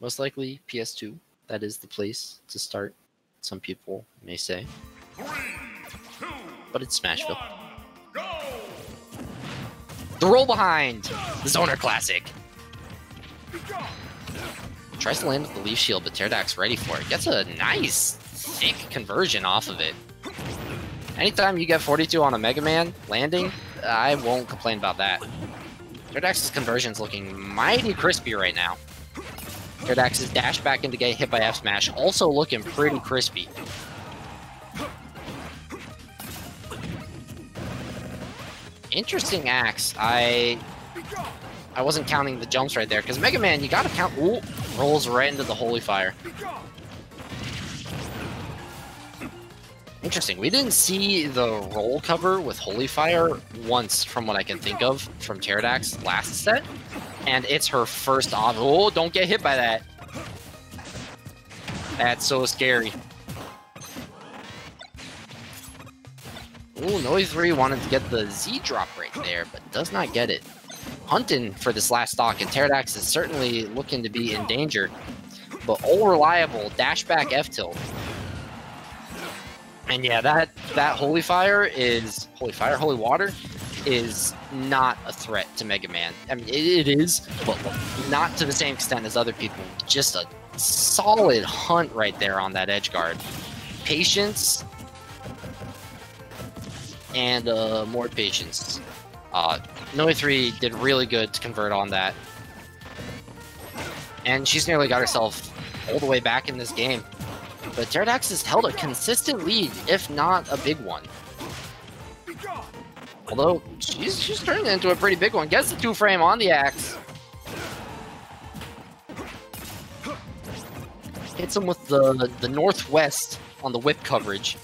most likely PS2. That is the place to start. Some people may say, but it's Smashville. The roll behind, the Zoner Classic. Tries to land with the Leaf Shield, but Teridax's ready for it. Gets a nice, thick conversion off of it. Anytime you get 42 on a Mega Man landing, I won't complain about that. Teridax's conversion is looking mighty crispy right now. Teridax's dash back into get hit by F Smash also looking pretty crispy. Interesting axe. I I wasn't counting the jumps right there because Mega Man, you gotta count. Ooh, rolls right into the Holy Fire. Interesting. We didn't see the roll cover with Holy Fire once, from what I can think of, from Teridax last set. And it's her first off. Oh, don't get hit by that. That's so scary. Ooh, Noe 3 wanted to get the Z drop right there, but does not get it. Hunting for this last stock, and Teridax is certainly looking to be in danger. But all reliable, dash back F tilt. And yeah, that that holy fire is holy fire, holy water is not a threat to Mega Man. I mean, it, it is, but not to the same extent as other people. Just a solid hunt right there on that edge guard. Patience and uh, more patience. Uh, Noe 3 did really good to convert on that. And she's nearly got herself all the way back in this game. But Teridax has held a consistent lead, if not a big one. Although, she's, she's turning into a pretty big one. Gets the two frame on the axe. Hits him with the, the northwest on the whip coverage.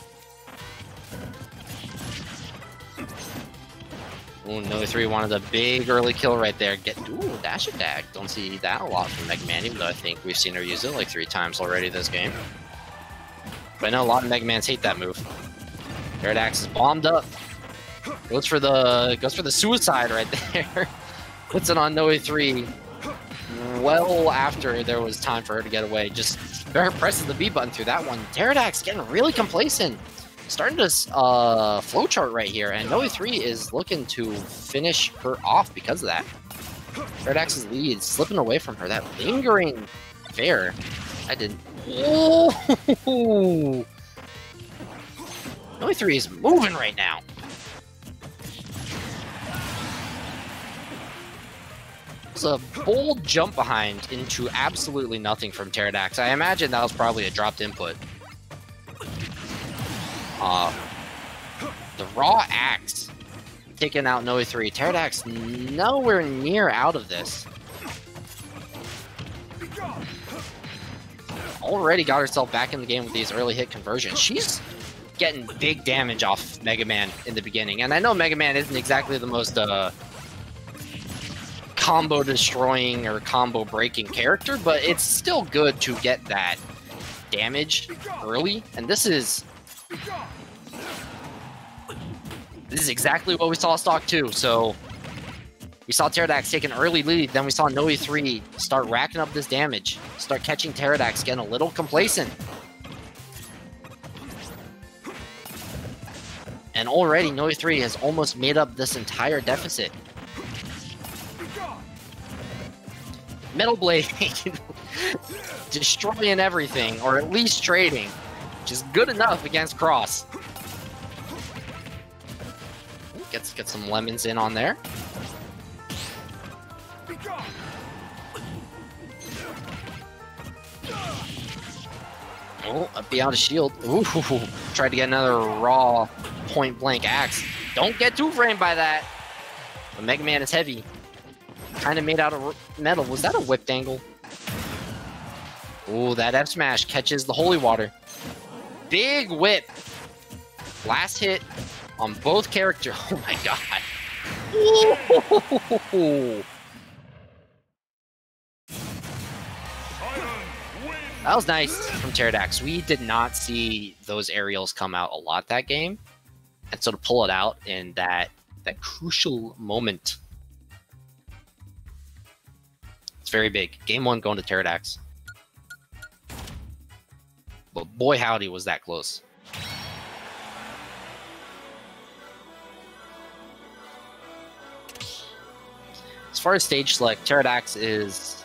Ooh, Noe 3 wanted a big early kill right there. Get Ooh, dash attack. Don't see that a lot from Mega Man, even though I think we've seen her use it like three times already this game. But I know a lot of Mega Mans hate that move. Teridax is bombed up. Goes for the goes for the suicide right there. Puts it on Noe 3 well after there was time for her to get away. Just presses the B button through that one. Teridax getting really complacent starting to uh, flowchart right here, and Noe 3 is looking to finish her off because of that. Axe's lead slipping away from her. That lingering fair. I didn't. Noe 3 is moving right now. It's a bold jump behind into absolutely nothing from Teridax. I imagine that was probably a dropped input. Uh, the raw axe taking out Noe 3. Teridax nowhere near out of this. Already got herself back in the game with these early hit conversions. She's getting big damage off Mega Man in the beginning. And I know Mega Man isn't exactly the most uh, combo destroying or combo breaking character, but it's still good to get that damage early. And this is this is exactly what we saw stock 2, so we saw Teridax take an early lead, then we saw Noe 3 start racking up this damage, start catching Teridax, getting a little complacent. And already Noe 3 has almost made up this entire deficit. Metal Blade destroying everything, or at least trading, which is good enough against Cross. Gets get some lemons in on there. Oh, up beyond a shield. Ooh, tried to get another raw point blank axe. Don't get two framed by that. But Mega Man is heavy. Kind of made out of metal. Was that a whip dangle? Ooh, that F smash catches the holy water. Big whip. Last hit on both characters. Oh my god. Ooh. That was nice from Teridax. We did not see those aerials come out a lot that game. And so to pull it out in that that crucial moment. It's very big. Game one going to Teridax. But boy howdy was that close. As far as stage select, Teridax is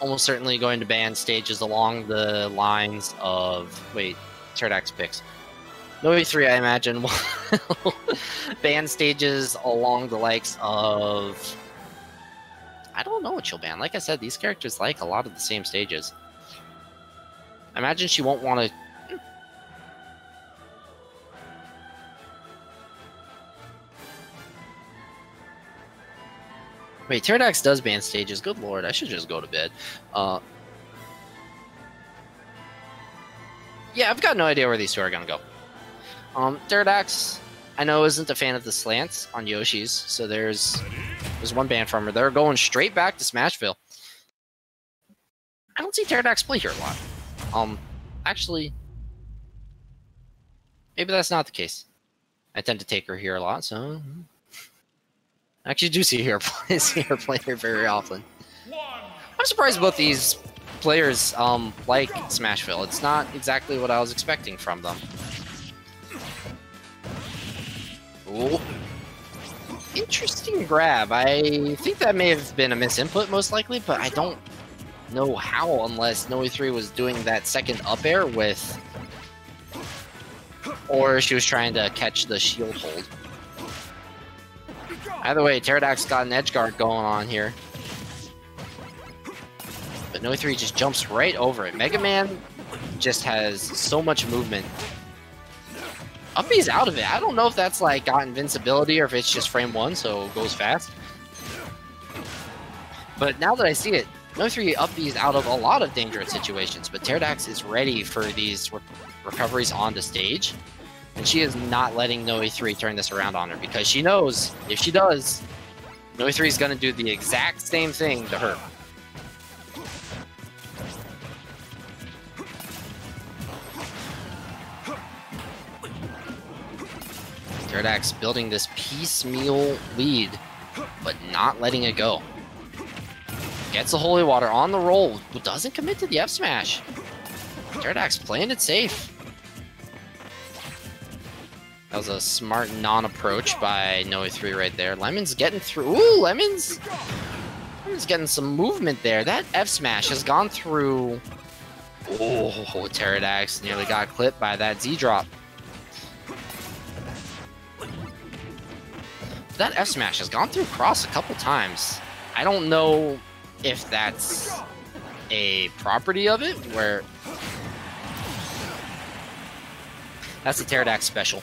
almost certainly going to ban stages along the lines of wait, Teridax picks. Noe 3, I imagine, will ban stages along the likes of. I don't know what she'll ban. Like I said, these characters like a lot of the same stages. I imagine she won't want to. Wait, Teridax does ban stages. Good lord, I should just go to bed. Uh, yeah, I've got no idea where these two are going to go. Um, I know isn't a fan of the slants on Yoshi's, so there's there's one ban from her. They're going straight back to Smashville. I don't see Teridax play here a lot. Um, actually, maybe that's not the case. I tend to take her here a lot, so hmm. I actually do see her play, see her play here very often. I'm surprised both these players um, like Smashville. It's not exactly what I was expecting from them. Ooh. Interesting grab. I think that may have been a misinput most likely, but I don't know how unless Noe 3 was doing that second up air with... Or she was trying to catch the shield hold. Either way, Teridax got an edge guard going on here. But Noe 3 just jumps right over it. Mega Man just has so much movement. Uppy's out of it. I don't know if that's like got invincibility or if it's just frame one, so it goes fast. But now that I see it, Noe 3 Uppy's out of a lot of dangerous situations, but Teridax is ready for these re recoveries on the stage. And she is not letting Noe 3 turn this around on her because she knows if she does, Noe 3 is going to do the exact same thing to her. Teridax building this piecemeal lead, but not letting it go. Gets the Holy Water on the roll, but doesn't commit to the F smash. Teridax playing it safe. That was a smart non-approach by Noe 3 right there. Lemon's getting through. Ooh, Lemon's... Lemon's getting some movement there. That F smash has gone through... Oh, Teridax nearly got clipped by that Z drop. That F smash has gone through cross a couple times. I don't know if that's a property of it, where... That's a Teridax special.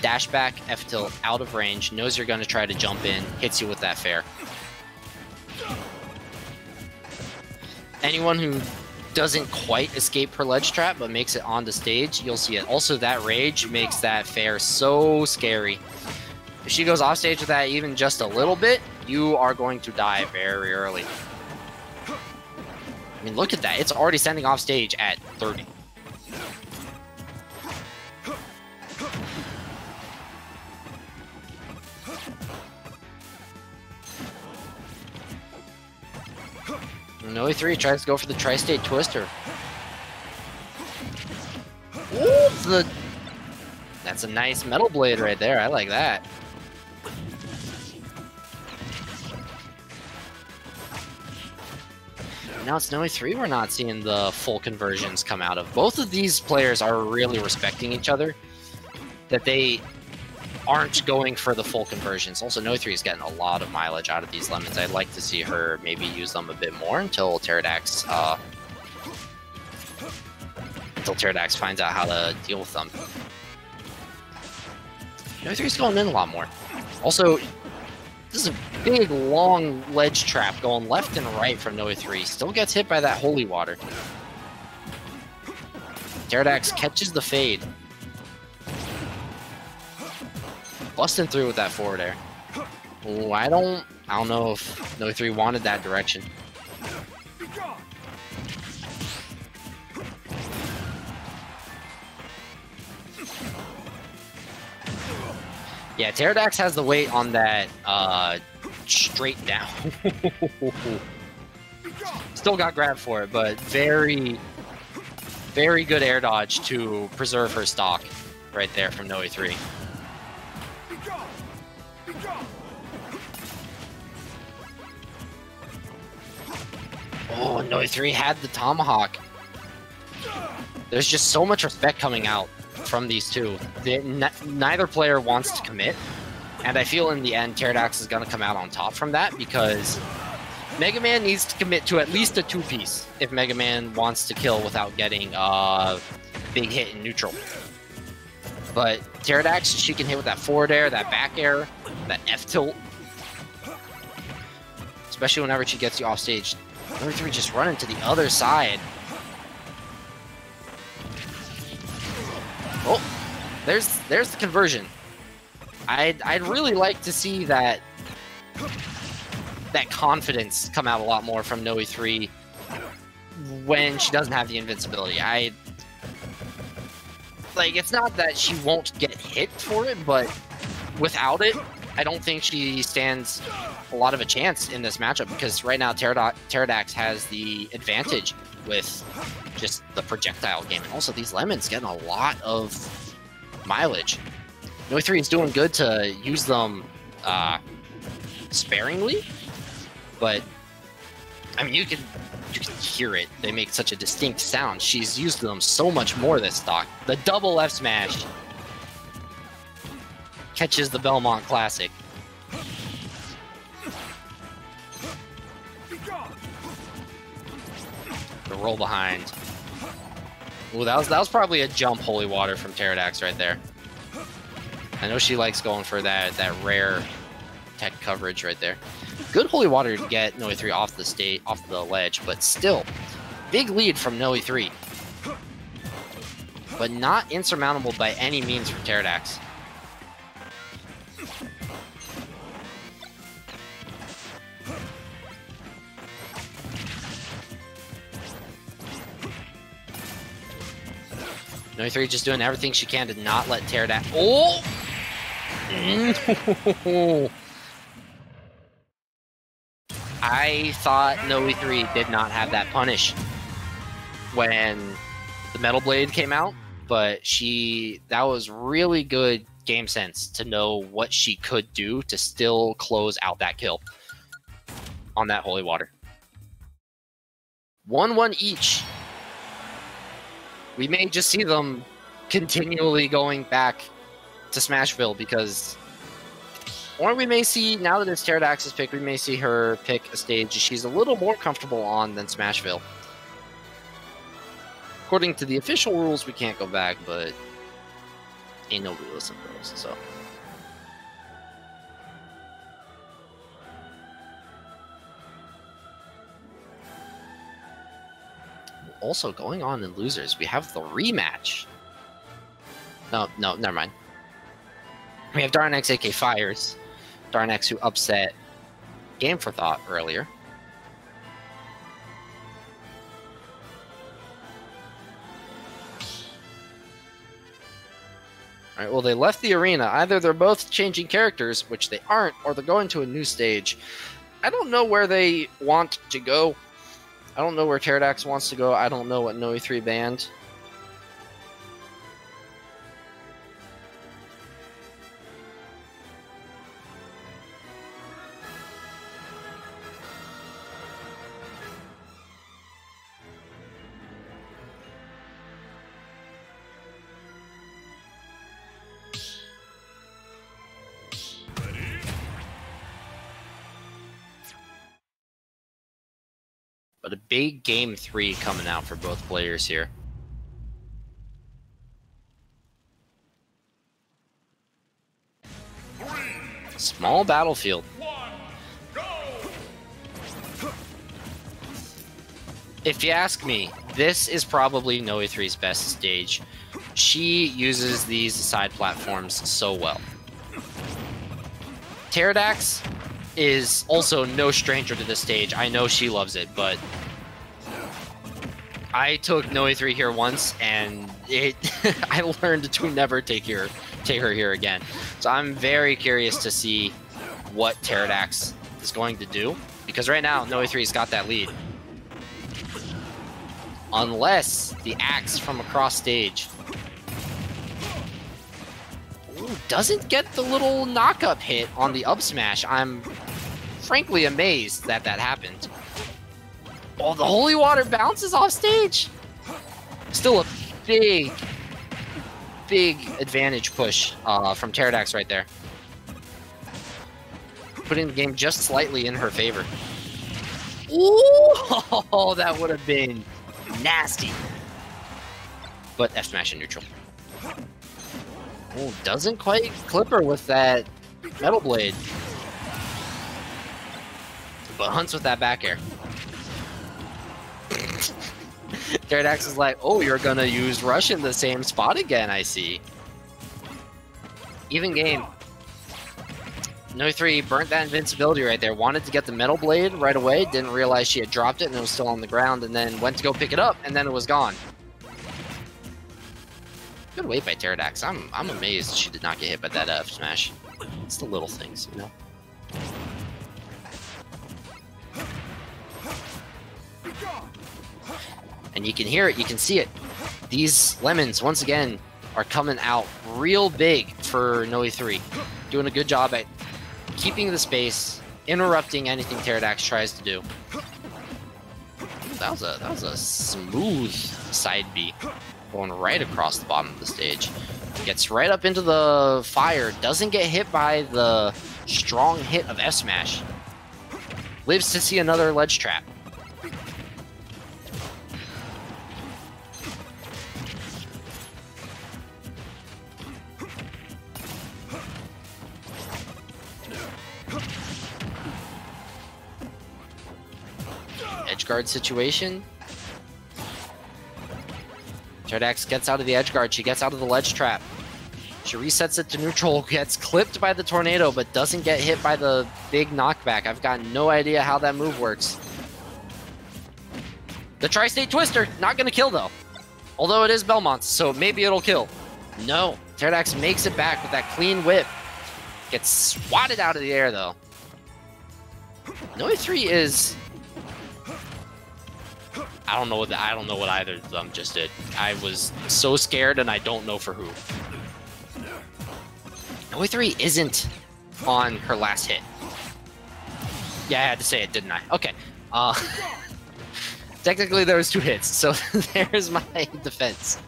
Dash back, F tilt, out of range, knows you're going to try to jump in, hits you with that fair. Anyone who doesn't quite escape her ledge trap, but makes it on the stage, you'll see it. Also, that rage makes that fair so scary. If she goes off stage with that even just a little bit, you are going to die very early. I mean, look at that. It's already sending off stage at 30. Noe 3 tries to go for the tri-state twister. Ooh, the... That's a nice metal blade right there. I like that. Now it's Noe 3 we're not seeing the full conversions come out of. Both of these players are really respecting each other. That they aren't going for the full conversions. Also, Noe 3 is getting a lot of mileage out of these lemons. I'd like to see her maybe use them a bit more until Teridax, uh, until Teridax finds out how to deal with them. Noe 3 is going in a lot more. Also, this is a big, long ledge trap going left and right from Noe 3. Still gets hit by that holy water. Teridax catches the fade. busting through with that forward air. Ooh, I don't, I don't know if Noe 3 wanted that direction. Yeah, Teridax has the weight on that uh, straight down. Still got grabbed for it, but very, Very good air dodge to preserve her stock right there from Noe 3. Oh, Noe 3 had the tomahawk. There's just so much respect coming out from these two. neither player wants to commit, and I feel in the end, Teridax is going to come out on top from that because Mega Man needs to commit to at least a two-piece if Mega Man wants to kill without getting a big hit in neutral. But Teridax, she can hit with that forward air, that back air, that F tilt. Especially whenever she gets you off stage. Number three just running to the other side. Oh, there's there's the conversion. I'd I'd really like to see that that confidence come out a lot more from Noe 3 when she doesn't have the invincibility. I like it's not that she won't get hit for it, but without it, I don't think she stands a lot of a chance in this matchup because right now Teridax has the advantage with just the projectile game. And also these lemons getting a lot of mileage. Noe 3 is doing good to use them uh, sparingly, but I mean, you can you can hear it. They make such a distinct sound. She's used them so much more this stock. The double F smash catches the Belmont Classic. The roll behind. Ooh, that was that was probably a jump holy water from Teridax right there. I know she likes going for that that rare tech coverage right there. Good holy water to get Noe 3 off the state off the ledge, but still big lead from Noe 3. But not insurmountable by any means for Teridax. Noe 3 just doing everything she can to not let Teridax. Oh! Mm. I thought Noe 3 did not have that punish when the Metal Blade came out, but she that was really good game sense to know what she could do to still close out that kill on that holy water. 1 1 each we may just see them continually going back to Smashville because, or we may see now that it's Teridax's pick, we may see her pick a stage she's a little more comfortable on than Smashville. According to the official rules, we can't go back, but ain't nobody listen to so. Also going on in losers, we have the rematch. No, no, never mind. We have Darnex AK Fires. Darnex who upset Game for Thought earlier. Alright, well, they left the arena. Either they're both changing characters, which they aren't, or they're going to a new stage. I don't know where they want to go. I don't know where Teridax wants to go. I don't know what Noe 3 banned. But a big game three coming out for both players here. Small battlefield. If you ask me, this is probably Noe 3's best stage. She uses these side platforms so well. Teridax is also no stranger to this stage. I know she loves it, but I took Noe 3 here once, and it I learned to never take her take her here again. So I'm very curious to see what Teridax is going to do, because right now Noe 3's got that lead. unless the axe from across stage doesn't get the little knock-up hit on the up smash. I'm frankly amazed that that happened. Oh, the holy water bounces off stage. Still a big, big advantage push uh, from Teridax right there. Putting the game just slightly in her favor. Ooh, that would have been nasty. But F smash in neutral. Oh, doesn't quite clip her with that metal blade. But hunts with that back air. Teridax is like, oh, you're gonna use rush in the same spot again, I see. Even game. Noe 3 burnt that invincibility right there. Wanted to get the metal blade right away. Didn't realize she had dropped it and it was still on the ground. And then went to go pick it up and then it was gone. Good wait by Teridax. I'm I'm amazed she did not get hit by that F smash. It's the little things, you know. And you can hear it, you can see it. These lemons, once again, are coming out real big for Noe 3. Doing a good job at keeping the space, interrupting anything Teridax tries to do. That was a that was a smooth side B, going right across the bottom of the stage. Gets right up into the fire, doesn't get hit by the strong hit of F smash. Lives to see another ledge trap. Guard situation. Teridax gets out of the edge guard. She gets out of the ledge trap. She resets it to neutral, gets clipped by the tornado, but doesn't get hit by the big knockback. I've got no idea how that move works. The Tri-State Twister, not gonna kill though. Although it is Belmont, so maybe it'll kill. No, Teridax makes it back with that clean whip. Gets swatted out of the air though. Noe 3 is I don't know what the, I don't know what either of them just did. I was so scared, and I don't know for who. Noe 3 isn't on her last hit. Yeah, I had to say it, didn't I? Okay. Uh, technically, there was two hits, so there's my defense.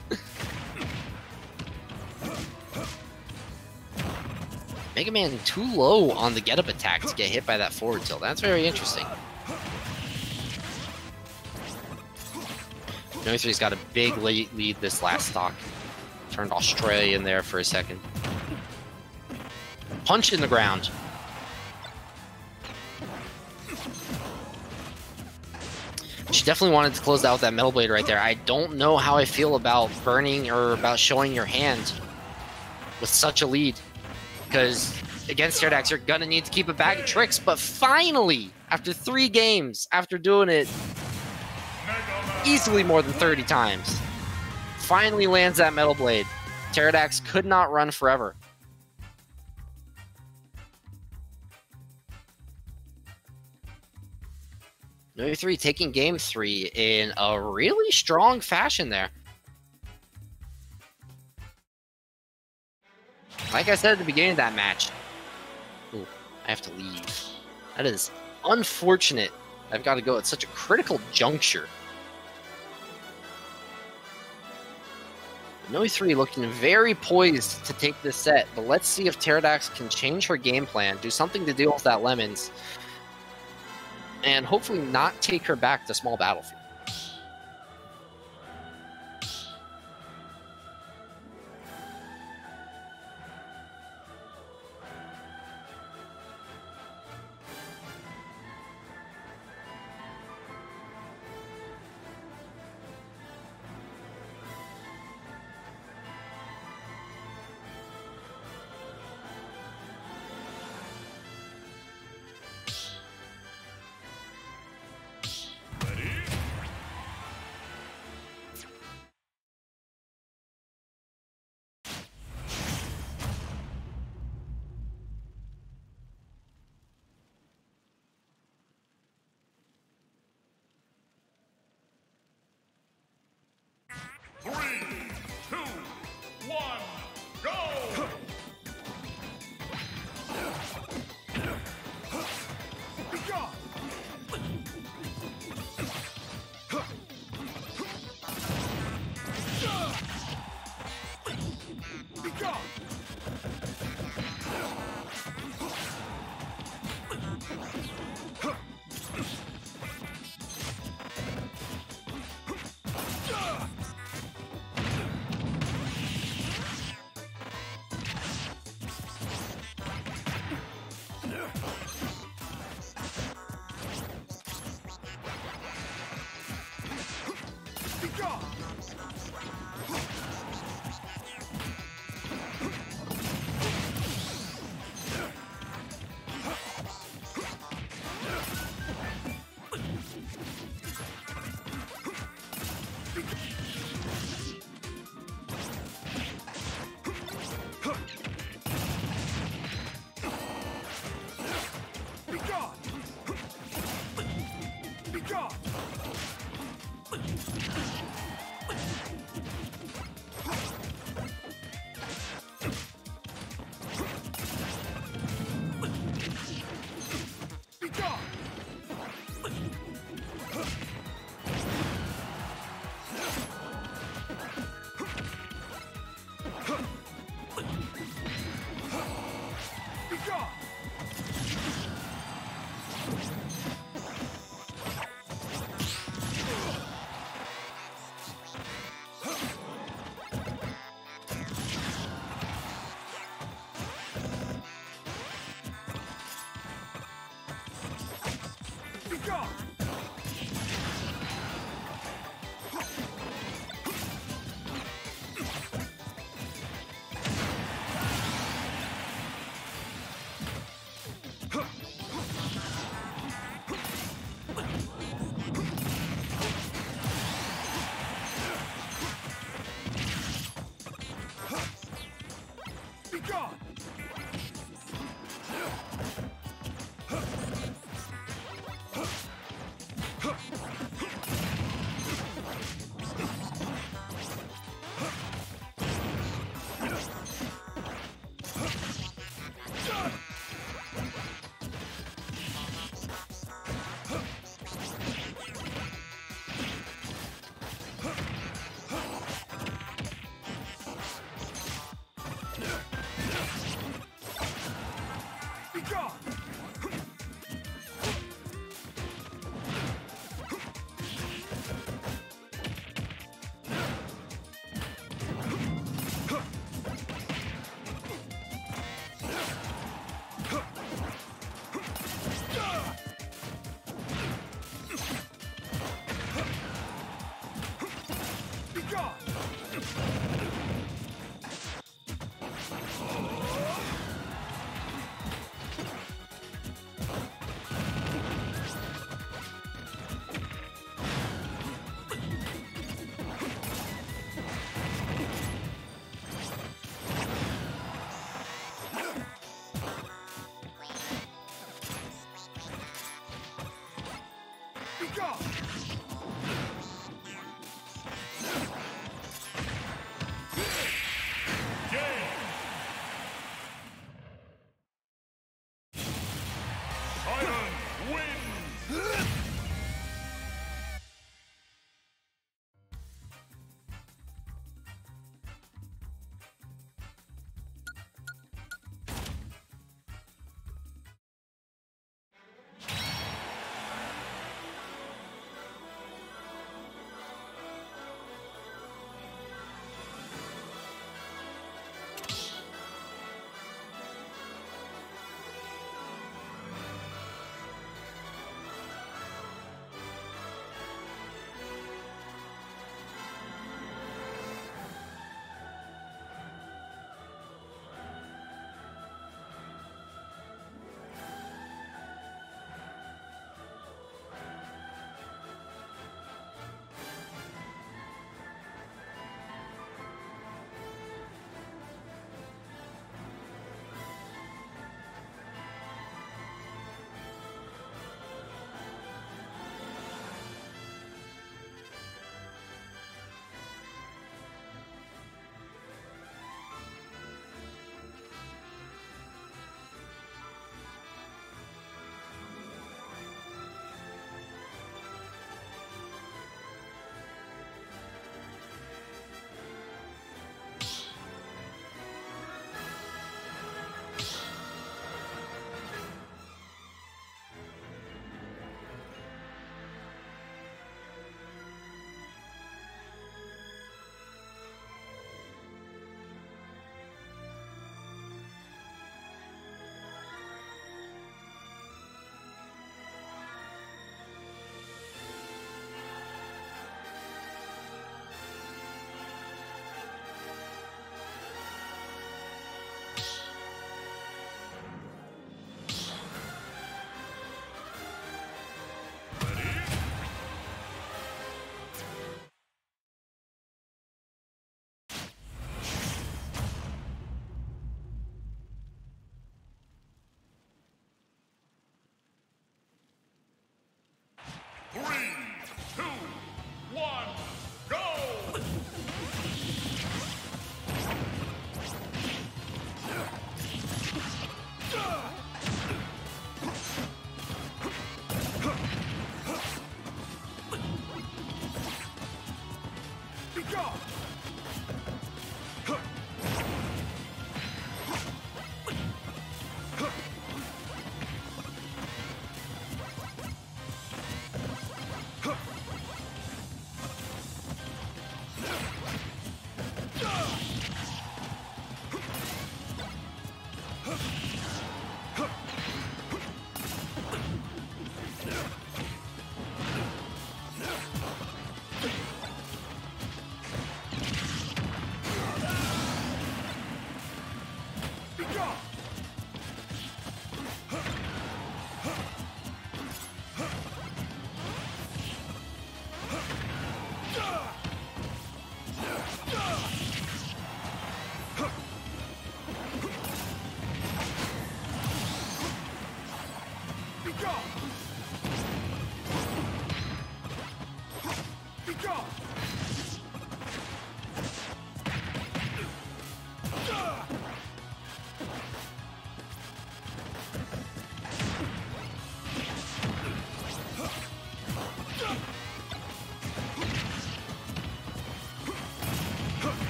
Mega Man too low on the get-up attack to get hit by that forward tilt. That's very interesting. Noe 3's got a big lead, lead this last stock. Turned Australia in there for a second. Punch in the ground. She definitely wanted to close out with that metal blade right there. I don't know how I feel about burning or about showing your hand with such a lead. Because against Teridax, you're gonna need to keep a bag of tricks. But finally, after three games, after doing it easily more than 30 times, finally lands that metal blade. Teridax could not run forever. Number 3 taking game 3 in a really strong fashion there. Like I said at the beginning of that match, ooh, I have to leave. That is unfortunate. I've got to go at such a critical juncture. Noe 3 looking very poised to take this set, but let's see if Teridax can change her game plan, do something to deal with that Lemons, and hopefully not take her back to small battlefield.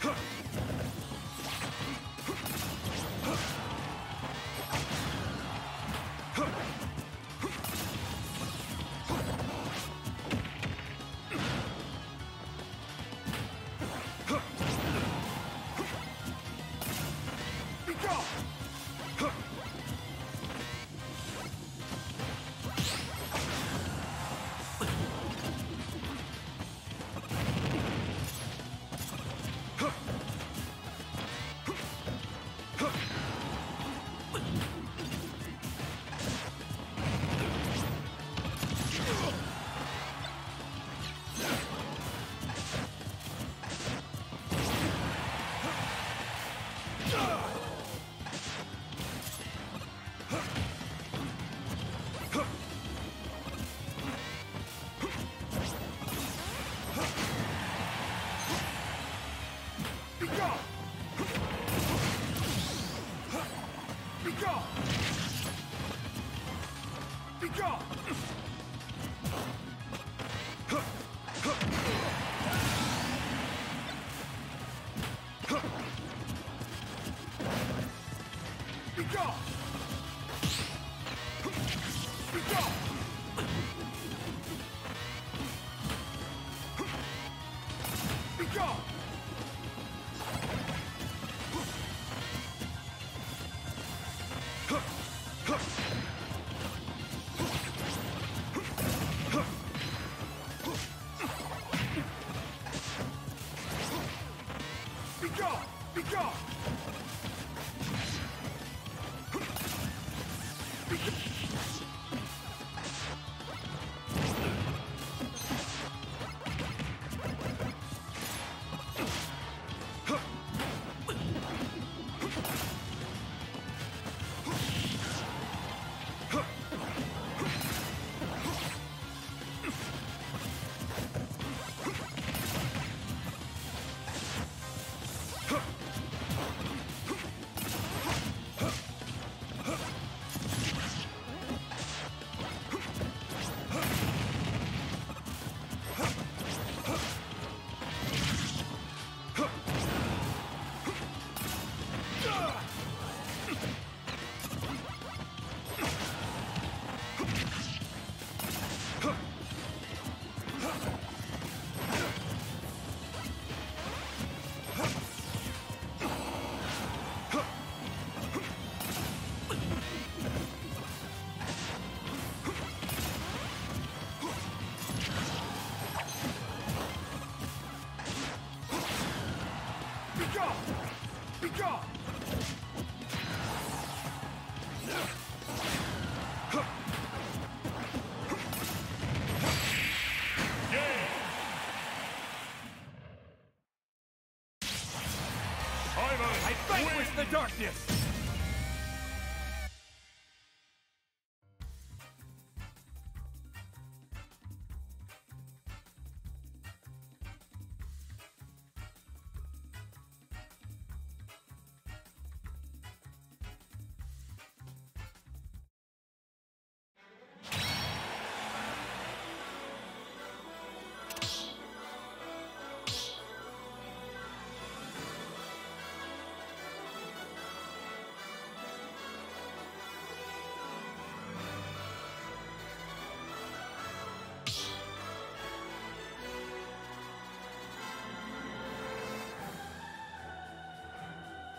Huh. I vanquish the darkness!